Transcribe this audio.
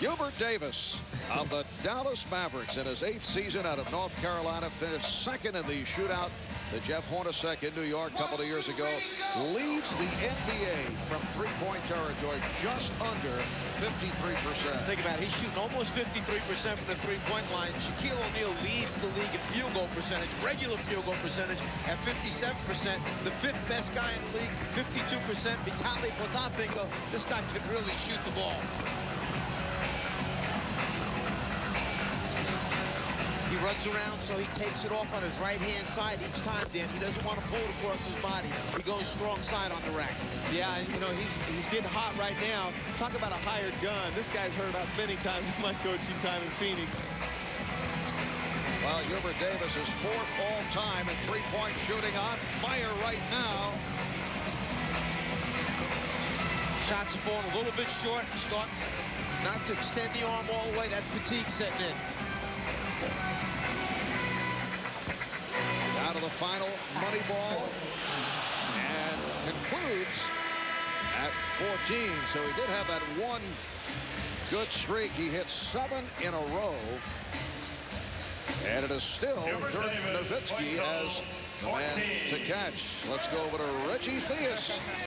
Hubert Davis of the Dallas Mavericks in his eighth season out of North Carolina finished second in the shootout to Jeff Hornacek in New York a couple of years ago. Leads the NBA from three-point territory just under 53%. Think about it. He's shooting almost 53% from the three-point line. Shaquille O'Neal leads the league in field goal percentage, regular field goal percentage at 57%. The fifth best guy in the league, 52%. Vitaly Potapenko. This guy can really shoot the ball. He runs around, so he takes it off on his right-hand side each time, Dan. He doesn't want to pull it across his body. He goes strong side on the rack. Yeah, and, you know, he's he's getting hot right now. Talk about a hired gun. This guy's heard us many times in my coaching time in Phoenix. Well, Hubert Davis is fourth all-time in three-point shooting on fire right now. Shots are falling a little bit short. Starting not to extend the arm all the way. That's fatigue setting in. Out of the final money ball and concludes at 14. So he did have that one good streak. He hit seven in a row. And it is still Dirk Nowitzki as the man to catch. Let's go over to Reggie Theus.